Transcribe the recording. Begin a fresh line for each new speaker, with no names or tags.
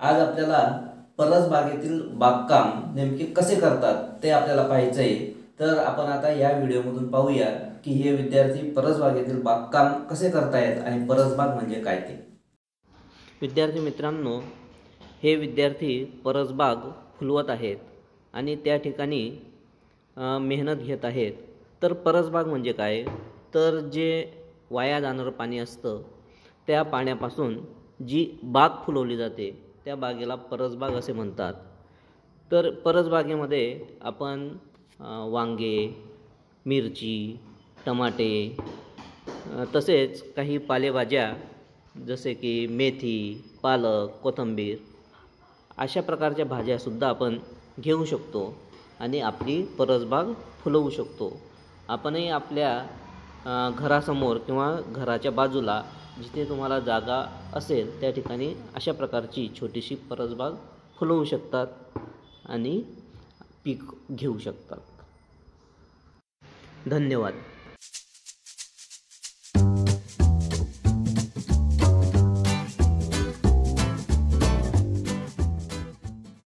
आज आपल्याला परसबागेतील बागकाम नेमके कसे करतात ते आपल्याला पाहायचं आहे तर आपण आता या व्हिडिओमधून पाहूया की हे विद्यार्थी परसबागेतील बागकाम कसे करतायत आणि परसबाग म्हणजे काय ते. विद्यार्थी मित्रांनो हे विद्यार्थी परसबाग फुलवत आहेत आणि त्या ठिकाणी मेहनत घेत आहेत. तर परसबाग म्हणजे काय? तर जे वाया जाणारं पाणी असतं त्या पाण्यापासून जी बाग फुलवली जाते त्या बागेला परसबाग असे म्हणतात. तर परसबागेमध्ये आपण वांगे मिरची टमाटे तसेच काही पालेभाज्या जसे की मेथी पालक कोथिंबीर अशा प्रकारच्या भाज्यासुद्धा आपण घेऊ शकतो आणि आपली परसबाग फुलवू शकतो. आपणही आपल्या घरासमोर किंवा घराच्या बाजूला जिथे तुम्हाला जागा असेल त्या ठिकाणी अशा प्रकारची छोटीशी परसबाग फुलवू शकतात आणि पीक घेऊ शकतात. धन्यवाद.